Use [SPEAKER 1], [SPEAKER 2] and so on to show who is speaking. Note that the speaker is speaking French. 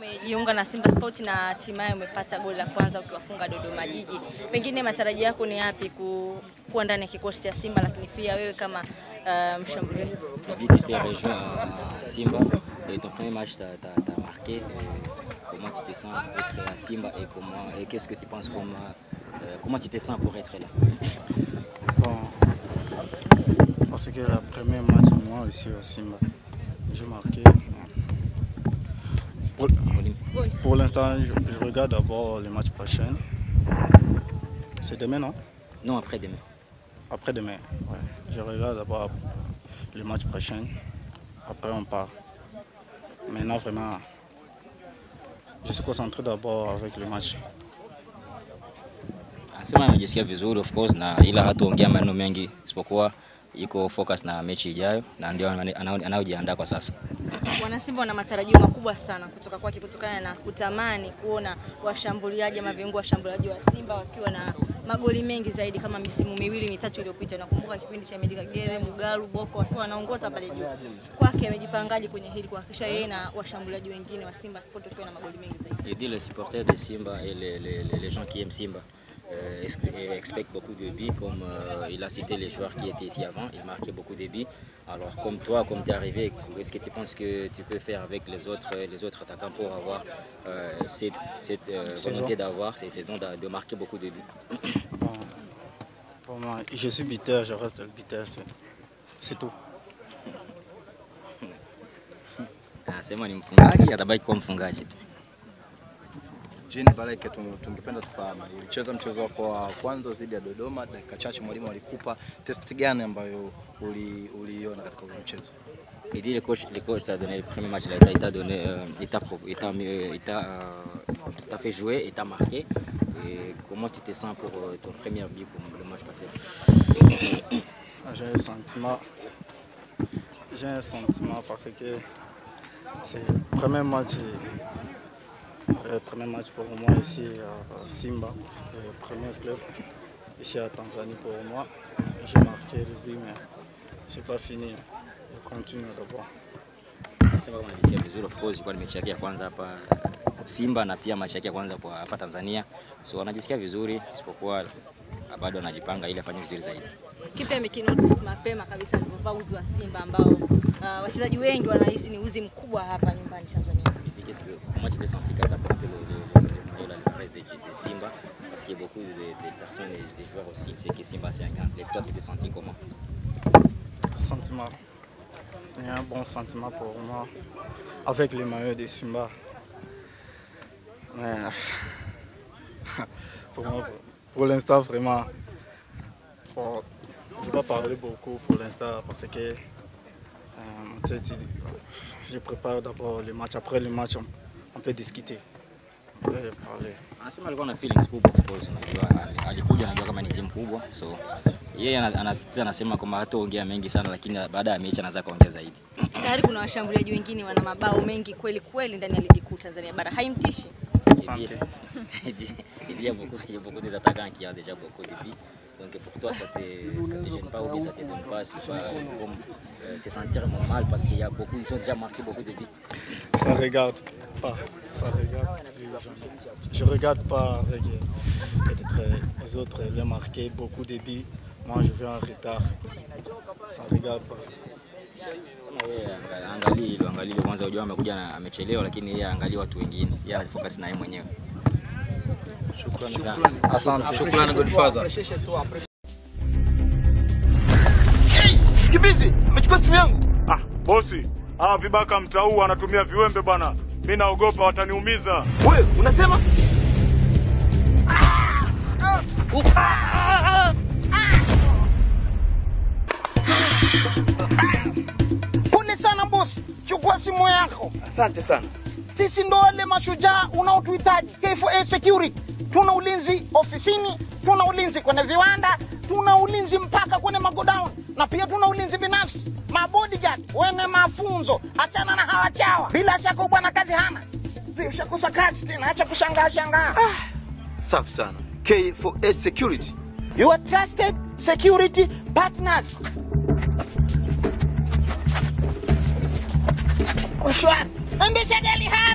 [SPEAKER 1] Umejiunga na Simba Sport na hatimaye umepata goli la kwanza ukiwafunga Dodoma Jiji. Pengine matarajio yako ni yapi ku, kuwa ndani ya kikosi cha Simba, lakini pia wewe kama uh, mshambuliaji?
[SPEAKER 2] Tu tu t'es rejoint à Simba et ton premier match t'a as, marqué. Comment tu te sens être à Simba et comment et qu'est-ce que tu penses comme, euh, comment tu te sens pour être là?
[SPEAKER 3] Bon, parce que le premier match, moi aussi au Simba, j'ai marqué. Pour, pour l'instant, je, je, regarde d'abord le match prochain. C'est demain, non?
[SPEAKER 2] Non, après-demain.
[SPEAKER 3] Après-demain, ouais. Je regarde d'abord le match prochain. Après, on part. Maintenant, vraiment, je suis concentré d'abord avec le match.
[SPEAKER 2] Anasema amejisikia vizuri of course, na ila hatuongea maneno mengi isipokuwa iko focus na mechi ijayo na ndio anayojiandaa kwa sasa.
[SPEAKER 1] Wanasimba wana matarajio makubwa sana kutoka kwake kutokana na kutamani kuona washambuliaji ama viungo washambuliaji wa Simba wakiwa na magoli mengi zaidi kama misimu miwili mitatu iliyopita. Nakumbuka kipindi cha Medika Kagere, Mugalu, Boko wakiwa wanaongoza pale juu. Kwake amejipangaje kwenye hili kuhakikisha yeye na washambuliaji wengine wa Simba Sport wakiwa na magoli mengi zaidi?
[SPEAKER 2] Les supporters de Simba et les, les, les gens qui aiment Simba euh, expectent beaucoup de buts, comme euh, il a cité les joueurs qui étaient ici avant, il marquait beaucoup de buts. Alors comme toi, comme tu es arrivé, est-ce que tu penses que tu peux faire avec les autres, les autres attaquants pour avoir euh, cette, cette volonté d'avoir ces saisons de, de, marquer beaucoup de buts?
[SPEAKER 3] Bon, Pour moi, je suis buteur, je reste le buteur, c'est tout.
[SPEAKER 2] Anasema ni mfungaji, atabaki kuwa mfungaji tu.
[SPEAKER 4] Jean Baleke, tungependa tufahamu, ulicheza mchezo wako wa kwanza dhidi ya Dodoma, dakika chache mwalimu alikupa test gani ambayo uliiona uli katika ule mchezo?
[SPEAKER 2] Il dit le coach, le coach t'a donné le premier match, là, il t'a donné, euh, il t'a, il t'a, il t'a, euh, fait jouer, il t'a marqué. Et comment tu te sens pour euh, ton premier but pour le match passé?
[SPEAKER 3] J'ai un sentiment, j'ai un sentiment parce que c'est le premier match. Le premier match pour moi ici à Simba, le premier club ici à Tanzanie pour moi. J'ai marqué le but, mais je n'ai pas fini. Je continue d'abord.
[SPEAKER 2] Kama najisikia vizuri, of course, kwa mechi yake ya kwanza hapa Simba na pia mechi yake ya kwanza kwa hapa Tanzania, so anajisikia vizuri, isipokuwa bado anajipanga ili afanye vizuri zaidi.
[SPEAKER 1] Kipe amekinotice mapema kabisa alipovaa uzi wa Simba ambao uh, wachezaji wengi wanahisi ni uzi mkubwa hapa nyumbani Tanzania?
[SPEAKER 2] Que, comment tu t'es senti quand tu as porté le, maillot, la presse de, Simba? Parce qu'il y a beaucoup de, personnes et des joueurs aussi, c'est que Simba c'est un grand club. Toi, tu t'es senti comment?
[SPEAKER 3] Sentiment. Il y a un bon sentiment pour moi avec le maillot de Simba. Mais pour moi, pour, l'instant, vraiment, je ne vais pas parler beaucoup pour l'instant parce que euh, je prépare d'abord le match. Après le match, on, on peut discuter. On peut parler.
[SPEAKER 2] Anasema alikuwa na feelings kubwa of course, unajua alikuja anajua kama ni timu kubwa, so yeye anasisitiza anasema kwamba hataongea mengi sana, lakini baada ya mechi anaweza kaongea zaidi.
[SPEAKER 1] Tayari kuna washambuliaji wengine wana mabao mengi kweli kweli ndani ya ligi kuu Tanzania bara, haimtishi?
[SPEAKER 3] Asante.
[SPEAKER 2] Ont. Donc pour toi, ça ne te, ça te gêne pas ou bien ça te donne pas, pas comme, euh, te sentir mal parce qu'il y a beaucoup, ils ont déjà marqué beaucoup de buts.
[SPEAKER 3] Ça regarde pas, ça regarde. Je regarde pas avec les autres, les marqué beaucoup de buts. Moi, je vais en retard. Ça regarde pas.
[SPEAKER 2] Angalia hilo, angalia hilo kwanza, ujua amekuja amechelewa, lakini yeye angalia watu wengine, yeye anafocus na yeye mwenyewe.
[SPEAKER 3] Shukrani sana. Asante.
[SPEAKER 4] Shukrani Godfather.
[SPEAKER 5] Kibizi, umechukua simu yangu?
[SPEAKER 6] Ah, bosi, hawa vibaka mtau wanatumia viwembe bwana. Mimi naogopa wataniumiza.
[SPEAKER 5] Wewe unasema? Pole sana bosi, chukua simu yako.
[SPEAKER 6] Asante sana.
[SPEAKER 5] Sisi ndo wale mashujaa unaotuhitaji. K4A Security. Tuna ulinzi ofisini, tuna ulinzi kwenye viwanda, tuna ulinzi mpaka kwenye magodown, na pia tuna ulinzi binafsi, mabodyguard wene mafunzo. Achana na hawa chawa, bila shaka bwana kazi hana. Ushakosa kazi tena, acha kushangaa shangaa.
[SPEAKER 7] Safi sana. K for S Security.
[SPEAKER 5] Your trusted security partners. Endesha gari haraka.